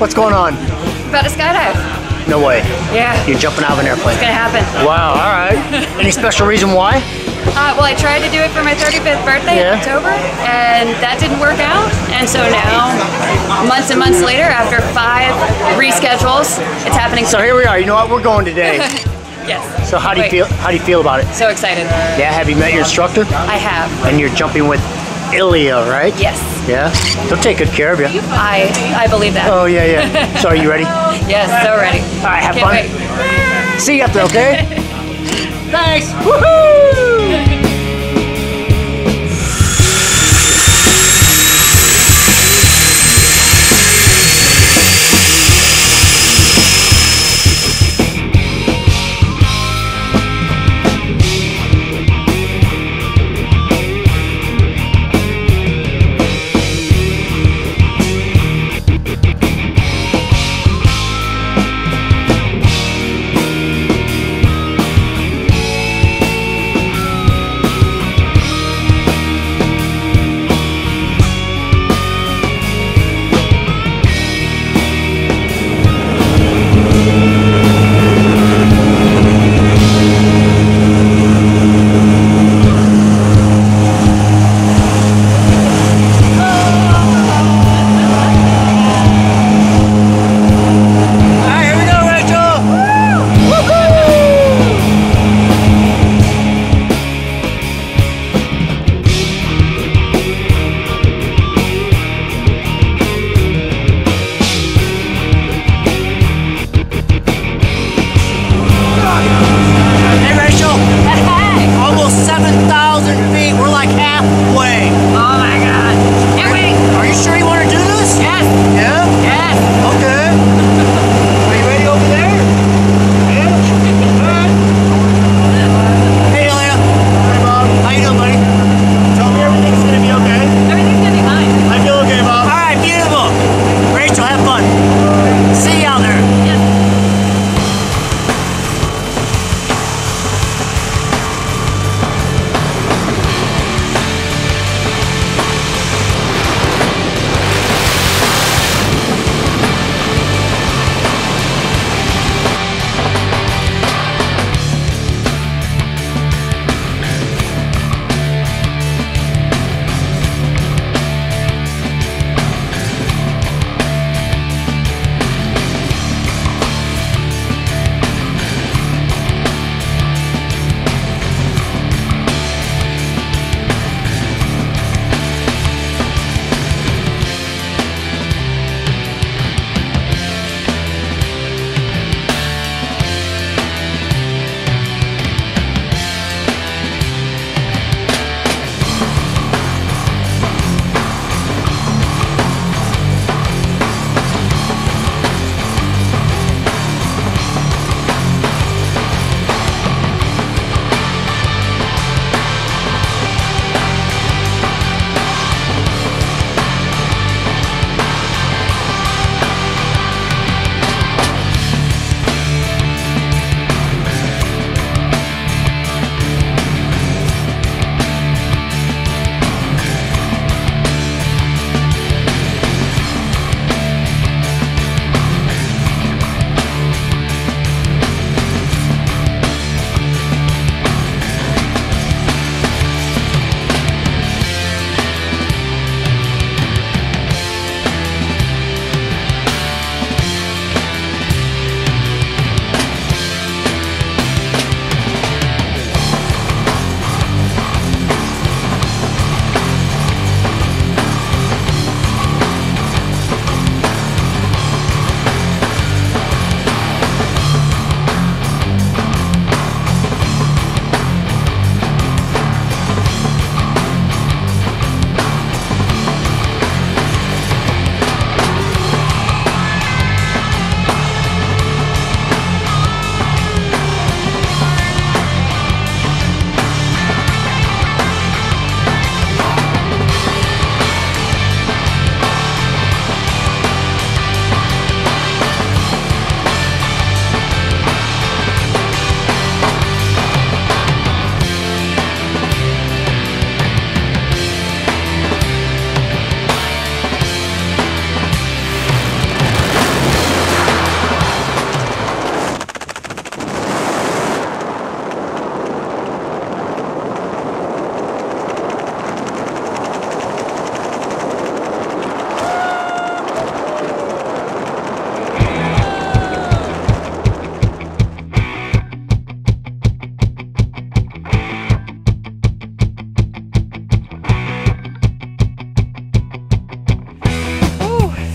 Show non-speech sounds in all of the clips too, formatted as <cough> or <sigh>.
What's going on? About to skydive. No way. Yeah. You're jumping out of an airplane. It's gonna happen. Wow, all right. <laughs> Any special reason why? Uh, well, I tried to do it for my 35th birthday Yeah. in October, and that didn't work out. And so now, months and months later, after five reschedules, it's happening. So here we are. You know what? We're going today. <laughs> yes. So how do you Wait. feel? How do you feel about it? So excited. Yeah. Have you met your instructor? I have. And you're jumping with Ilya, right? Yes. Yeah. He'll take good care of you. I I believe that. Oh yeah, yeah. So are you ready? <laughs> Yes, so ready. All right, have Can't fun. wait. See you up there, okay? <laughs> Thanks. Woohoo!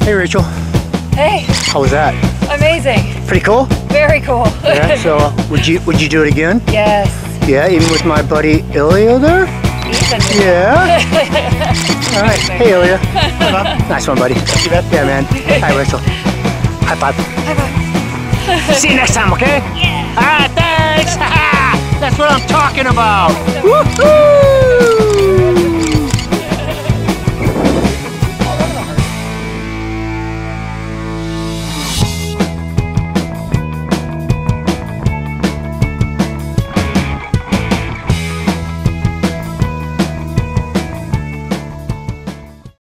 Hey, Rachel. Hey, How was that? amazing. Pretty cool. Very cool. Yeah. <laughs> So, uh, would you would you do it again? yes. Yeah, even with my buddy Ilya there. Even. Yeah. <laughs> All right. Hey, Ilya. <laughs> nice one, buddy. Yeah, man. Hi, Rachel. High five. High five. See you next time, okay? Yeah. All right. Thanks. That's what I'm talking about. Woohoo!